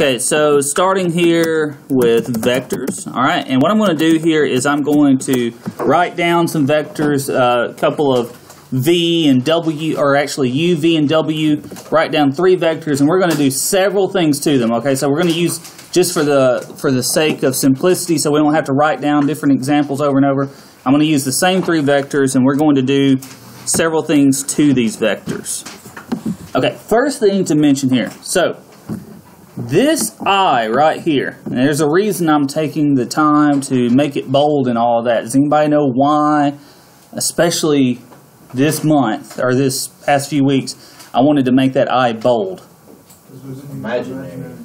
Okay, so starting here with vectors, all right, and what I'm going to do here is I'm going to write down some vectors, uh, a couple of v and w, or actually u, v, and w, write down three vectors, and we're going to do several things to them, okay, so we're going to use, just for the, for the sake of simplicity, so we don't have to write down different examples over and over, I'm going to use the same three vectors, and we're going to do several things to these vectors. Okay, first thing to mention here, so, this i right here, and there's a reason I'm taking the time to make it bold and all of that. Does anybody know why, especially this month or this past few weeks, I wanted to make that i bold? Imaginary.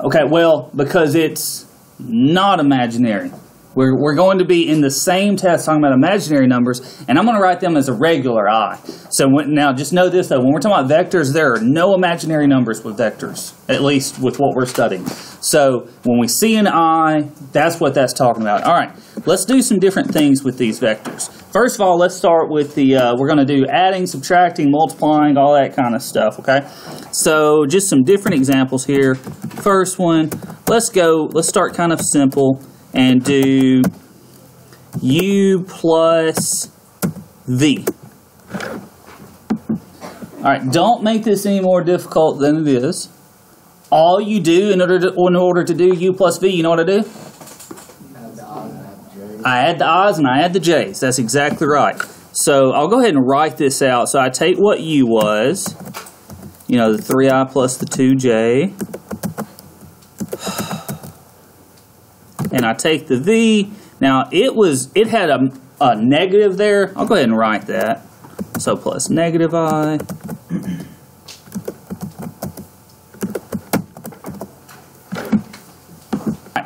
Okay, well, because it's not imaginary. We're, we're going to be in the same test talking about imaginary numbers, and I'm going to write them as a regular I. So when, now, just know this though: when we're talking about vectors, there are no imaginary numbers with vectors, at least with what we're studying. So when we see an I, that's what that's talking about. All right, let's do some different things with these vectors. First of all, let's start with the. Uh, we're going to do adding, subtracting, multiplying, all that kind of stuff. Okay, so just some different examples here. First one, let's go. Let's start kind of simple and do u plus v. All right, don't make this any more difficult than it is. All you do in order to, in order to do u plus v, you know what I do? I add the i's and I add the j's. That's exactly right. So I'll go ahead and write this out. So I take what u was, you know, the 3i plus the 2j, and I take the v. Now it was it had a, a negative there. I'll go ahead and write that. So plus negative i.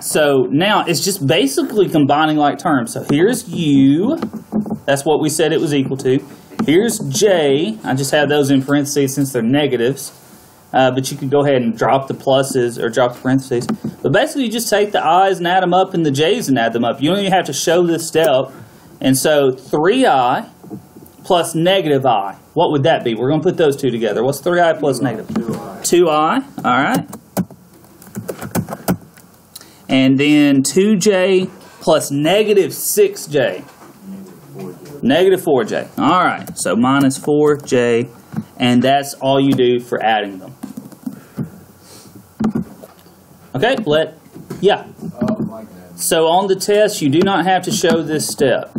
So now it's just basically combining like terms. So here's u. That's what we said it was equal to. Here's j. I just have those in parentheses since they're negatives. Uh, but you could go ahead and drop the pluses or drop the parentheses. But basically, you just take the i's and add them up, and the j's and add them up. You don't even have to show this step. And so 3i plus negative i. What would that be? We're going to put those two together. What's 3i plus negative? 2i. All right. And then 2j plus negative 6j. Negative 4j. All right. So minus 4j. And that's all you do for adding them. Okay, let, yeah. So on the test, you do not have to show this step.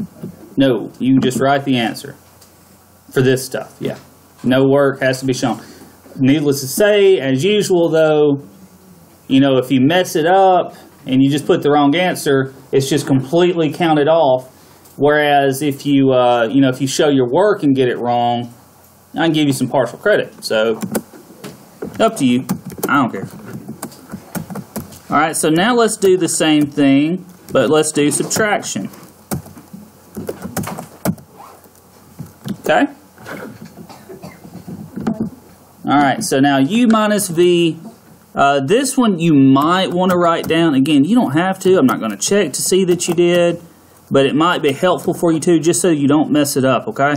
No, you just write the answer for this stuff. Yeah. No work has to be shown. Needless to say, as usual, though, you know, if you mess it up and you just put the wrong answer, it's just completely counted off. Whereas if you, uh, you know, if you show your work and get it wrong, I can give you some partial credit. So, up to you. I don't care. All right, so now let's do the same thing, but let's do subtraction. Okay? All right, so now u minus v. Uh, this one you might want to write down. Again, you don't have to. I'm not going to check to see that you did, but it might be helpful for you too, just so you don't mess it up, okay?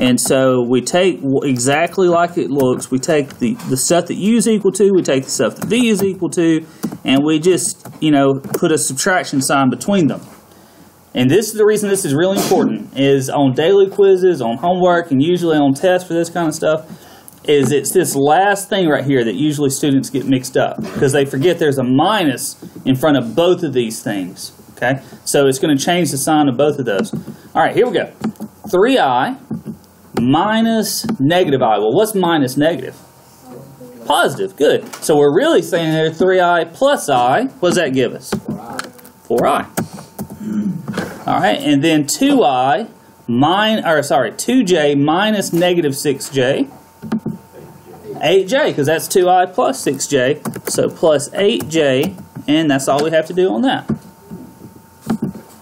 And so we take exactly like it looks. We take the, the stuff that u is equal to, we take the stuff that v is equal to, and we just, you know, put a subtraction sign between them. And this is the reason this is really important, is on daily quizzes, on homework, and usually on tests for this kind of stuff, is it's this last thing right here that usually students get mixed up because they forget there's a minus in front of both of these things. Okay, so it's going to change the sign of both of those. All right, here we go. 3i minus negative i. Well, what's minus negative? Positive, good. So we're really saying there 3i plus i. What does that give us? 4i. All right, and then 2i min or sorry, 2j minus negative 6j. 8j, because that's 2i plus 6j. So plus 8j, and that's all we have to do on that.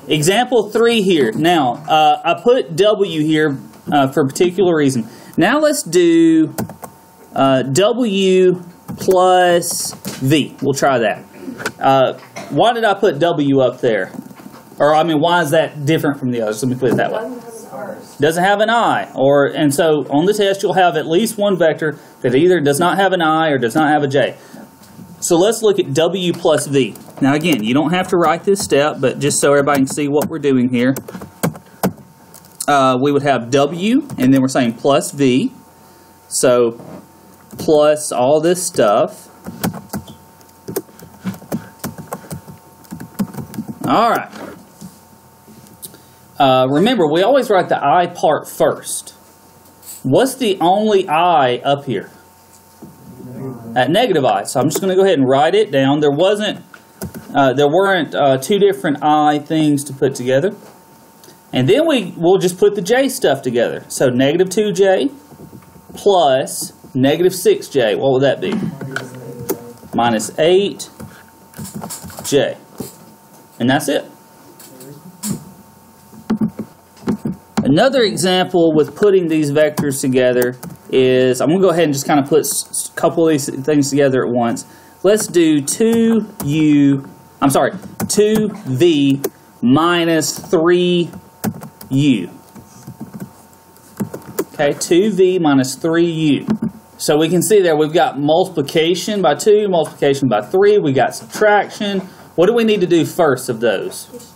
Example 3 here. Now, uh, I put w here uh, for a particular reason. Now let's do uh, w plus v. We'll try that. Uh, why did I put w up there? Or, I mean, why is that different from the others? Let me put it that way doesn't have an i or and so on the test you'll have at least one vector that either does not have an i or does not have a j So let's look at W plus V. Now again, you don't have to write this step, but just so everybody can see what we're doing here. Uh, we would have W, and then we're saying plus V. So plus all this stuff. All right. Uh, remember, we always write the I part first. What's the only I up here? At negative I. So I'm just going to go ahead and write it down. There wasn't, uh, there weren't uh, two different I things to put together. And then we will just put the J stuff together. So negative 2J plus negative 6J. What would that be? Minus 8J. And that's it. Another example with putting these vectors together is, I'm going to go ahead and just kind of put a couple of these things together at once. Let's do 2u, I'm sorry, 2v minus 3u. Okay, 2v minus 3u. So we can see there we've got multiplication by 2, multiplication by 3, we got subtraction. What do we need to do first of those?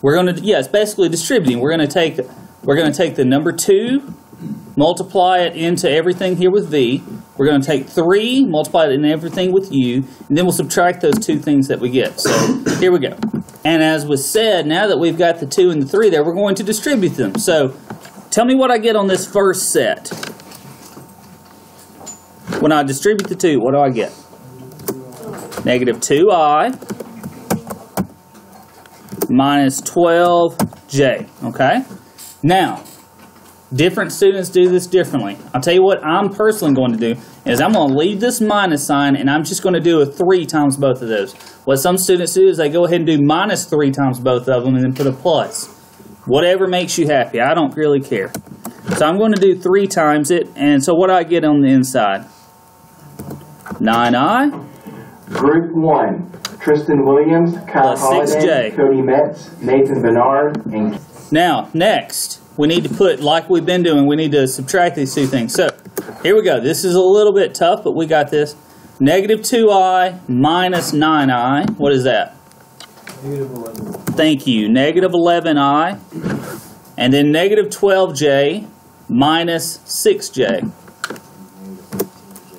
We're going to, yeah, it's basically distributing. We're going to take, we're going to take the number 2, multiply it into everything here with v. We're going to take 3, multiply it in everything with u, and then we'll subtract those two things that we get. So here we go. And as was said, now that we've got the 2 and the 3 there, we're going to distribute them. So tell me what I get on this first set. When I distribute the 2, what do I get? Negative 2i minus 12j, okay? Now, different students do this differently. I'll tell you what I'm personally going to do is I'm going to leave this minus sign and I'm just going to do a 3 times both of those. What some students do is they go ahead and do minus 3 times both of them and then put a plus. Whatever makes you happy. I don't really care. So I'm going to do 3 times it, and so what do I get on the inside? 9i Group 1, Tristan Williams, Kyle Plus Holiday, 6J. Cody Metz, Nathan Bernard, and Now, next, we need to put, like we've been doing, we need to subtract these two things. So, here we go. This is a little bit tough, but we got this. Negative 2i minus 9i. What is that? Negative 11. Thank you. Negative 11i. And then negative 12j minus 6j.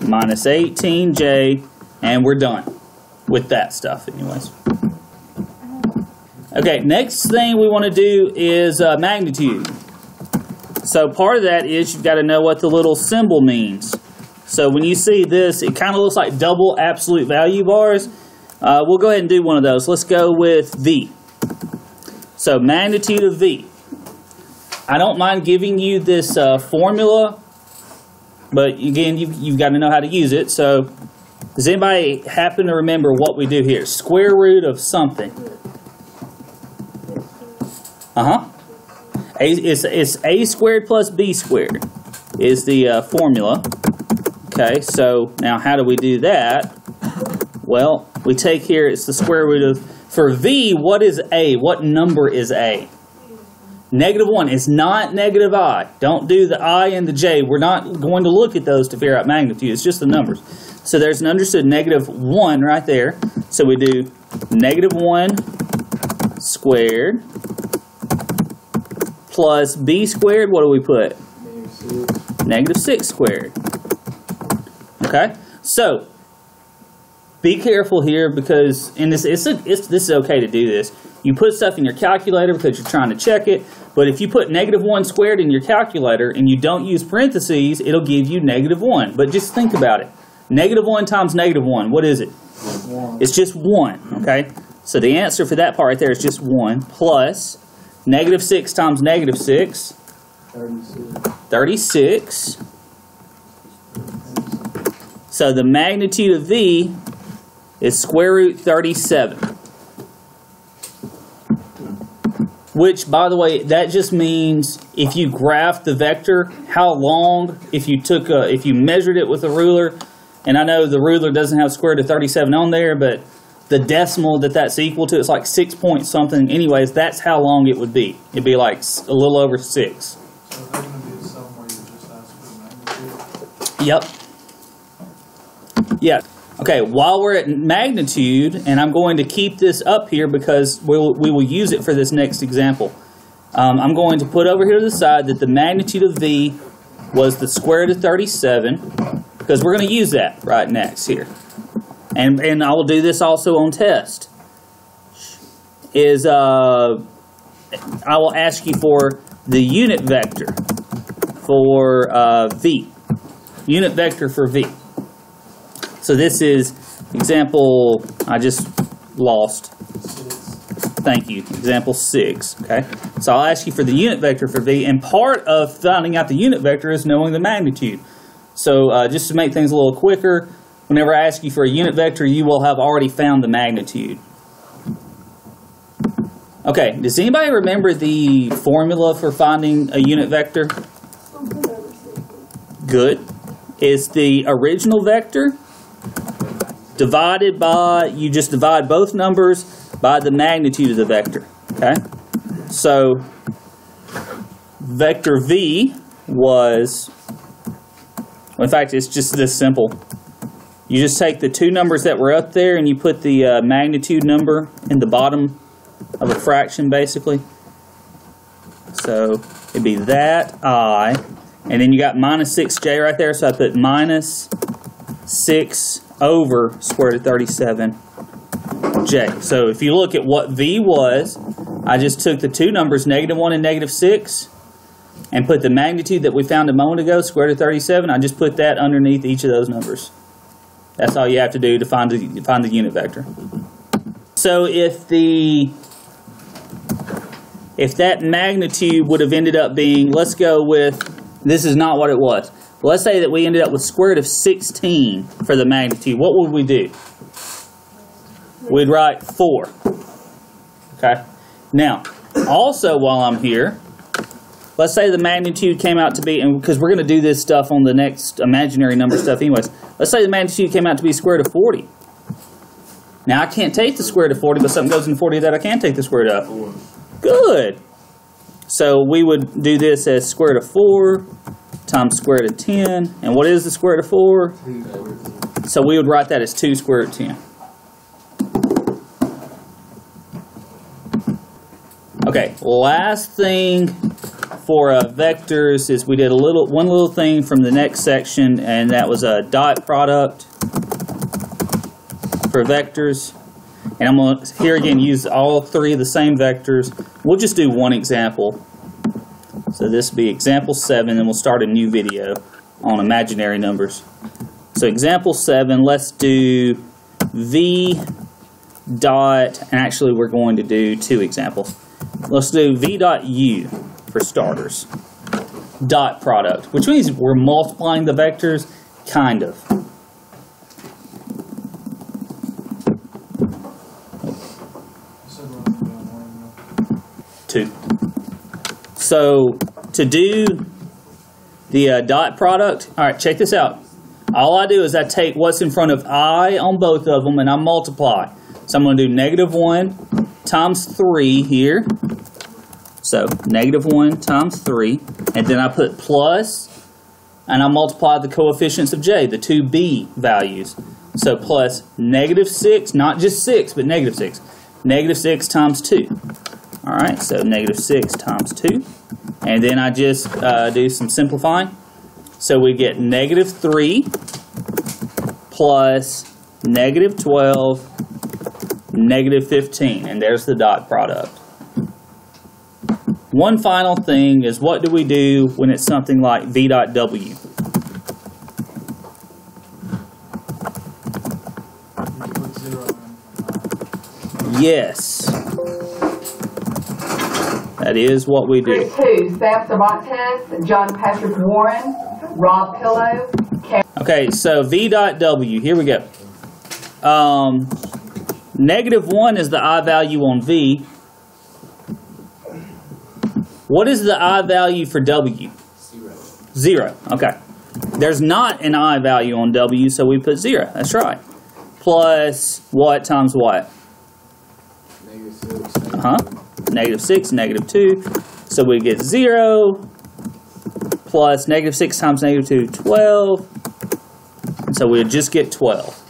Minus 18j. And we're done with that stuff, anyways. Okay, next thing we want to do is uh, magnitude. So part of that is you've got to know what the little symbol means. So when you see this, it kind of looks like double absolute value bars. Uh, we'll go ahead and do one of those. Let's go with V. So magnitude of V. I don't mind giving you this uh, formula, but again, you've, you've got to know how to use it. So does anybody happen to remember what we do here? Square root of something. Uh-huh. It's, it's a squared plus b squared is the uh, formula. Okay, so now how do we do that? Well, we take here, it's the square root of, for v, what is a? What number is a? Negative 1 is not negative i. Don't do the i and the j. We're not going to look at those to figure out magnitude. It's just the numbers. So there's an understood negative 1 right there. So we do negative 1 squared plus b squared. What do we put? Negative 6. Negative 6 squared. Okay? So, be careful here because, and this, it's, a, it's, this is okay to do this. You put stuff in your calculator because you're trying to check it, but if you put negative 1 squared in your calculator and you don't use parentheses, it'll give you negative 1. But just think about it. Negative 1 times negative 1, what is it? 1. It's just 1, okay? So the answer for that part right there is just 1 plus negative 6 times negative 6, 36. 36. So the magnitude of V is square root 37. Which, by the way, that just means if you graph the vector, how long, if you took a, if you measured it with a ruler, and I know the ruler doesn't have square root of 37 on there, but the decimal that that's equal to, it's like 6 point something. Anyways, that's how long it would be. It'd be like a little over 6. So is there going to be some where you just ask for the magnitude? Yep. Yeah. Okay, while we're at magnitude, and I'm going to keep this up here because we'll, we will use it for this next example. Um, I'm going to put over here to the side that the magnitude of V was the square root of 37 because we're going to use that right next here. And, and I will do this also on test. Is uh, I will ask you for the unit vector for uh, V. Unit vector for V. So this is example, I just lost. Thank you. Example 6. Okay. So I'll ask you for the unit vector for V, and part of finding out the unit vector is knowing the magnitude. So uh, just to make things a little quicker, whenever I ask you for a unit vector, you will have already found the magnitude. Okay, does anybody remember the formula for finding a unit vector? Good. It's the original vector divided by, you just divide both numbers by the magnitude of the vector. Okay? So, vector V was, in fact, it's just this simple. You just take the two numbers that were up there and you put the uh, magnitude number in the bottom of a fraction, basically. So, it'd be that I, and then you got minus 6j right there, so I put minus 6 over square root of 37j. So if you look at what v was, I just took the two numbers, negative 1 and negative 6, and put the magnitude that we found a moment ago, square root of 37, I just put that underneath each of those numbers. That's all you have to do to find the, find the unit vector. So if the if that magnitude would have ended up being, let's go with, this is not what it was. Let's say that we ended up with square root of 16 for the magnitude. What would we do? We'd write 4. Okay? Now, also while I'm here, let's say the magnitude came out to be, and because we're going to do this stuff on the next imaginary number stuff anyways, let's say the magnitude came out to be square root of 40. Now, I can't take the square root of 40, but something goes in 40 that I can take the square root of. Good. So we would do this as square root of 4 times square root of 10. And what is the square root of 4? So we would write that as 2 square root of 10. Okay, last thing for uh, vectors is we did a little one little thing from the next section, and that was a dot product for vectors. And I'm going to here again use all three of the same vectors. We'll just do one example. So this will be example 7, and we'll start a new video on imaginary numbers. So example 7, let's do v dot, and actually we're going to do two examples. Let's do v dot u for starters. Dot product, which means we're multiplying the vectors, kind of. Two. So to do the uh, dot product, all right, check this out. All I do is I take what's in front of i on both of them and I multiply. So I'm going to do negative 1 times 3 here. So negative 1 times 3. And then I put plus, and I multiply the coefficients of j, the two b values. So plus negative 6, not just 6, but negative 6. Negative 6 times 2. All right, so negative 6 times 2. And then I just uh, do some simplifying. So we get negative 3 plus negative 12, negative 15. And there's the dot product. One final thing is what do we do when it's something like v dot w? Yes. That is what we do. Group two, Sam Cervantes, John Patrick Warren, Rob Pillow, Okay, so v dot w, here we go. Um, negative 1 is the i value on v. What is the i value for w? Zero. Zero, okay. There's not an i value on w, so we put 0. That's right. Plus what times what? Uh-huh. Negative 6, negative 2. So we get 0 plus negative 6 times negative 2, 12. So we'll just get 12.